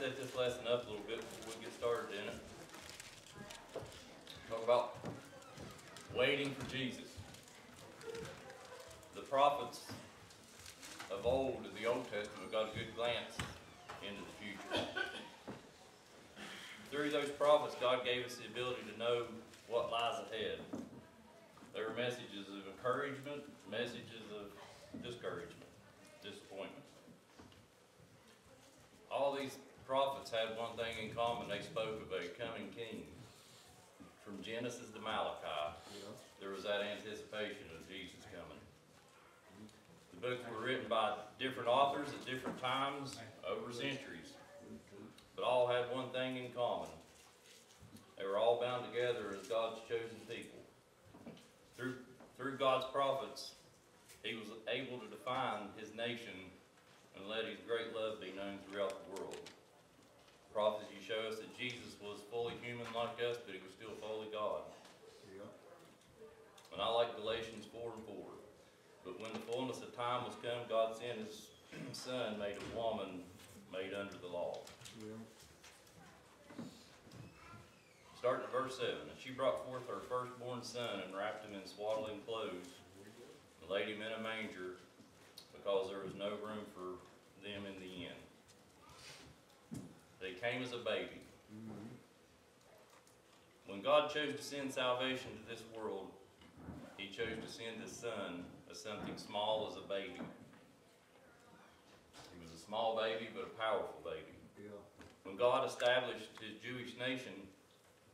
set this lesson up a little bit before we get started in it. Talk about waiting for Jesus. The prophets of old in the Old Testament got a good glance into the future. Through those prophets, God gave us the ability to know what lies ahead. There were messages of encouragement, messages of discouragement, disappointment. All these prophets had one thing in common. They spoke of a coming king. From Genesis to Malachi, there was that anticipation of Jesus coming. The books were written by different authors at different times over centuries, but all had one thing in common. They were all bound together as God's chosen people. Through, through God's prophets, he was able to define his nation and let his great love be known throughout the world. Prophecy show us that Jesus was fully human like us, but he was still fully God. Yeah. And I like Galatians 4 and 4. But when the fullness of time was come, God sent his son, made a woman, made under the law. Yeah. Starting at verse 7. And she brought forth her firstborn son and wrapped him in swaddling clothes and laid him in a manger because there was no room for them in the inn. They came as a baby. Mhm. When God chose to send salvation to this world, he chose to send his son as something small as a baby. He was a small baby, but a powerful baby. Yeah. When God established his Jewish nation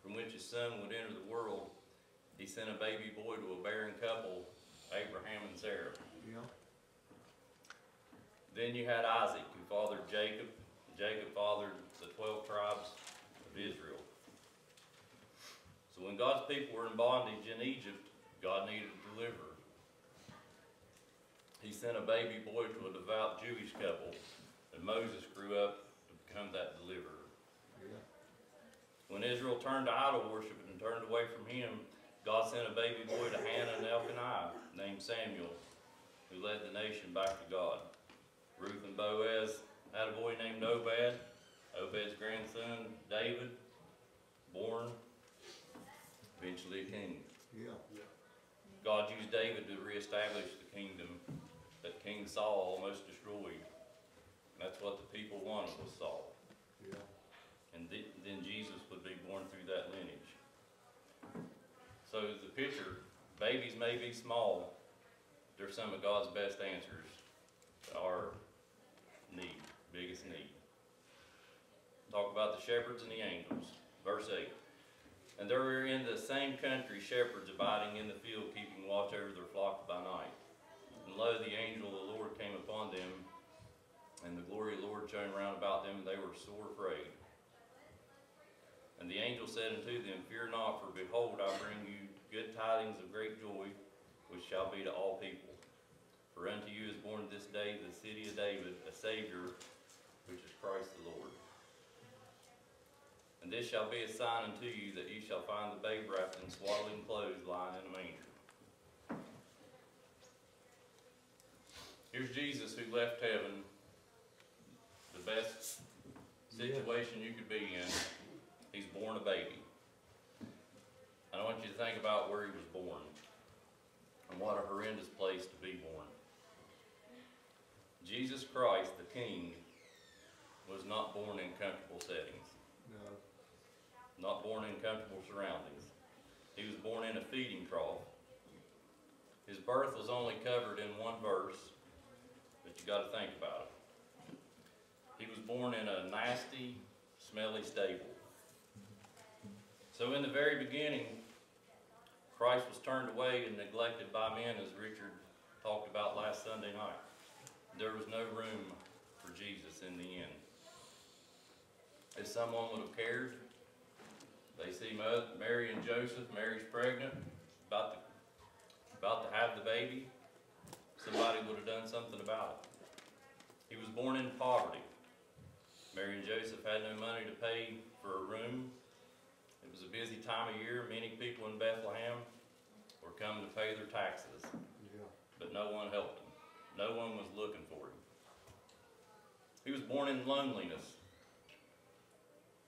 from which his son would enter the world, he sent a baby boy to a barren couple, Abraham and Sarah. Yeah. Then you had Isaac, who fathered Jacob. Jacob fathered the 12 tribes of Israel. So when God's people were in bondage in Egypt, God needed a deliverer. He sent a baby boy to a devout Jewish couple, and Moses grew up to become that deliverer. When Israel turned to idol worship and turned away from him, God sent a baby boy to Hannah and Elkanah named Samuel, who led the nation back to God. Ruth and Boaz had a boy named Obed, Obed's grandson David, born eventually a king. Yeah. God used David to reestablish the kingdom King Saul almost destroyed. And that's what the people wanted was Saul. Yeah. And th- then Jesus would be born through that lineage. So the picture, babies may be small, they're some of God's best answers to our need, biggest need. Talk about the shepherds and the angels. Verse 8. And there were in the same country shepherds abiding in the field, keeping watch over their flock by night. And lo, the angel of the Lord came upon them, and the glory of the Lord shone round about them, and they were sore afraid. And the angel said unto them, Fear not, for behold, I bring you good tidings of great joy, which shall be to all people. For unto you is born this day the city of David a Savior, which is Christ the Lord. And this shall be a sign unto you, that ye shall find the babe wrapped in swaddling clothes, lying in a manger. Here's Jesus who left heaven, the best situation you could be in. He's born a baby. I want you to think about where he was born and what a horrendous place to be born. Jesus Christ, the King, was not born in comfortable settings, No. not born in comfortable surroundings. He was born in a feeding trough. His birth was only covered in one verse, got to think about it. He was born in a nasty, smelly stable. So in the very beginning, Christ was turned away and neglected by men, as Richard talked about last Sunday night. There was no room for Jesus in the inn. If someone would have cared, they see Mary and Joseph, Mary's pregnant, about to, about to have the baby, somebody would have done something about it. Born in poverty. Mary and Joseph had no money to pay for a room. It was a busy time of year. Many people in Bethlehem were coming to pay their taxes, Yeah. but no one helped him. No one was looking for him. He was born in loneliness.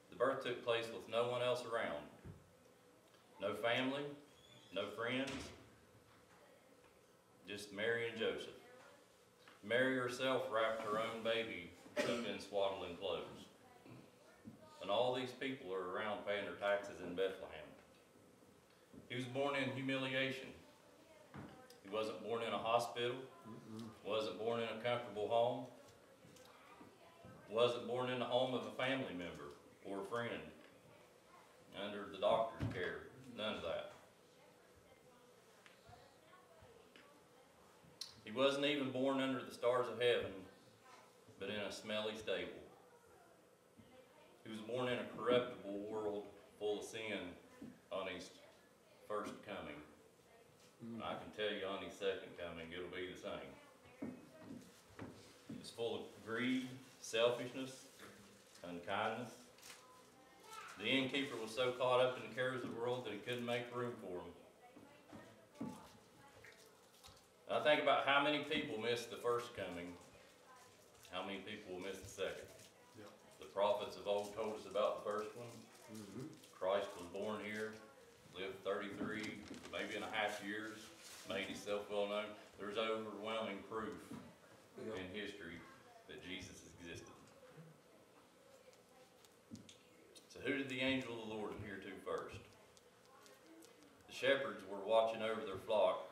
The birth took place with no one else around. No family, no friends, just Mary and Joseph. Mary herself wrapped her own baby up in swaddling clothes. And all these people are around paying their taxes in Bethlehem. He was born in humiliation. He wasn't born in a hospital, wasn't born in a comfortable home, wasn't born in the home of a family member or a friend, under the doctor's care, none of that. He wasn't even born under the stars of heaven, but in a smelly stable. He was born in a corruptible world full of sin on his first coming. And I can tell you on his second coming, it'll be the same. It's full of greed, selfishness, unkindness. The innkeeper was so caught up in the cares of the world that he couldn't make room for him. I think about how many people missed the first coming, how many people will miss the second. Yep. The prophets of old told us about the first one. Mm-hmm. Christ was born here, lived thirty-three, maybe and a half years, made himself well known. There's overwhelming proof in history that Jesus existed. So who did the angel of the Lord appear to first? The shepherds were watching over their flock,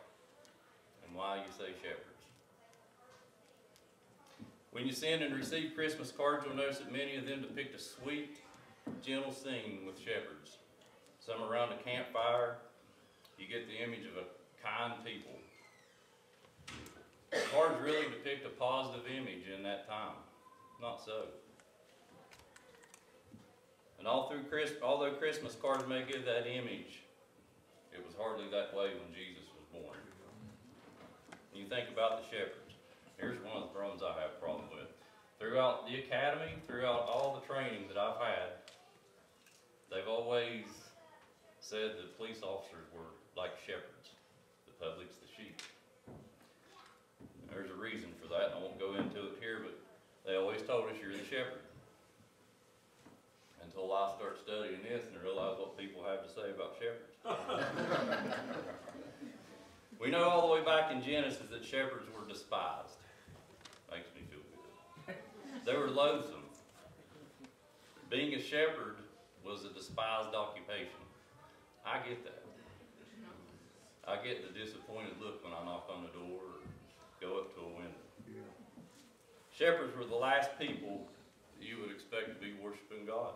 why you say shepherds? When you send and receive Christmas cards, you'll notice that many of them depict a sweet, gentle scene with shepherds. Some around a campfire, you get the image of a kind people. Cards really depict a positive image in that time. Not so. And all through Chris, although Christmas cards may give that image, it was hardly that way when Jesus. When you think about the shepherds, here's one of the problems I have a problem with. Throughout the academy, throughout all the training that I've had, they've always said that police officers were like shepherds. The public's the sheep. There's a reason for that, and I won't go into it here, but they always told us you're the shepherd. Until I start studying this and realize what people have to say about shepherds. We know all the way back in Genesis that shepherds were despised. Makes me feel good. They were loathsome. Being a shepherd was a despised occupation. I get that. I get the disappointed look when I knock on the door or go up to a window. Shepherds were the last people you would expect to be worshiping God.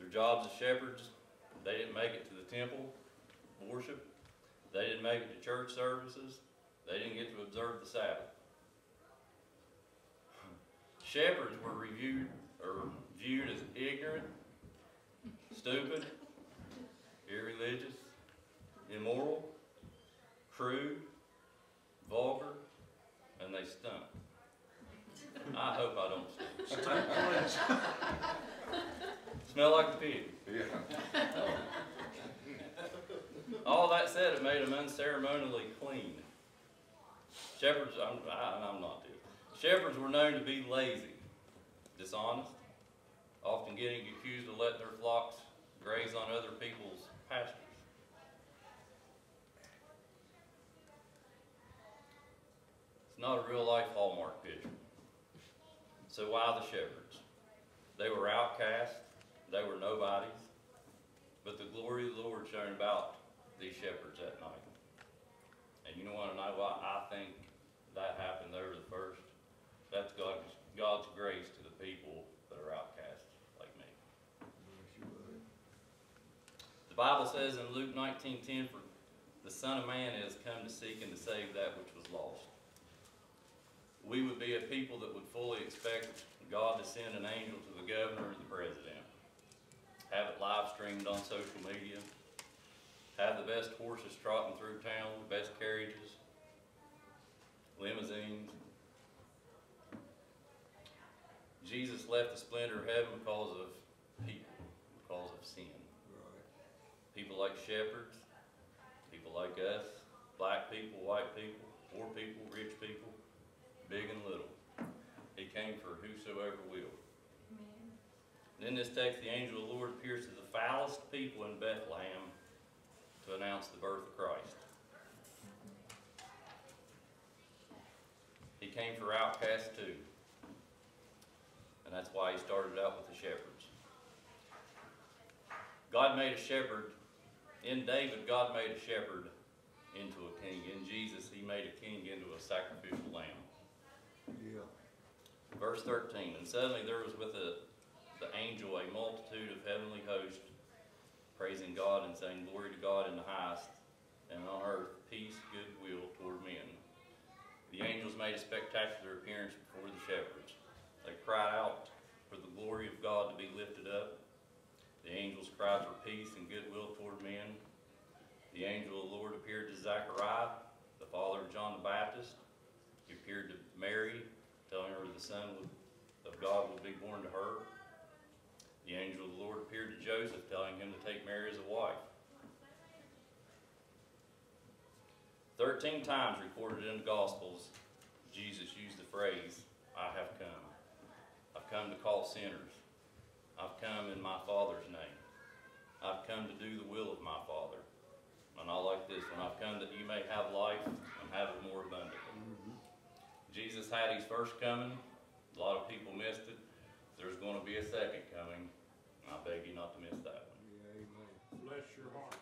Their jobs as shepherds, they didn't make it to the temple worship. They didn't make it to church services. They didn't get to observe the Sabbath. Shepherds were reviewed or viewed as ignorant, stupid, irreligious, immoral, crude, vulgar, and they stunk. I hope I don't stink. Smell like a pig. Yeah. All that said, it made them unceremonially clean. Shepherds, I'm, I, I'm not doing. Shepherds were known to be lazy, dishonest, often getting accused of letting their flocks graze on other people's pastures. It's not a real life Hallmark picture. So why the shepherds? They were outcasts, they were nobodies, but the glory of the Lord shone about these shepherds that you know what, and I, why I think that happened there the first, that's God's, God's grace to the people that are outcasts like me. The Bible says in Luke nineteen ten, for the Son of Man has come to seek and to save that which was lost. We would be a people that would fully expect God to send an angel to the governor and the president. Have it live streamed on social media. Have the best horses trotting through town, the best carriages, limousines. Jesus left the splendor of heaven because of people, because of sin. Right. People like shepherds, people like us, black people, white people, poor people, rich people, big and little. He came for whosoever will. Amen. And in this text, the angel of the Lord appears to the foulest people in Bethlehem to announce the birth of Christ. He came for outcasts too. And that's why he started out with the shepherds. God made a shepherd. In David, God made a shepherd into a king. In Jesus, he made a king into a sacrificial lamb. Yeah. Verse 13, and suddenly there was with the, the angel a multitude of heavenly hosts, praising God and saying, Glory to God in the highest, and on earth peace, goodwill toward men. The angels made a spectacular appearance before the shepherds. They cried out for the glory of God to be lifted up. The angels cried for peace and goodwill toward men. The angel of the Lord appeared to Zechariah, the father of John the Baptist. He appeared to Mary, telling her the Son of God would be born to her. The angel of the Lord appeared to Joseph, telling him to take Mary as a wife. Thirteen times recorded in the Gospels, Jesus used the phrase, I have come. I've come to call sinners. I've come in my Father's name. I've come to do the will of my Father. And I like this one, I've come that you may have life and have it more abundantly. Mhm. Jesus had his first coming. A lot of people missed it not to miss that one. Yeah, amen. Bless your heart.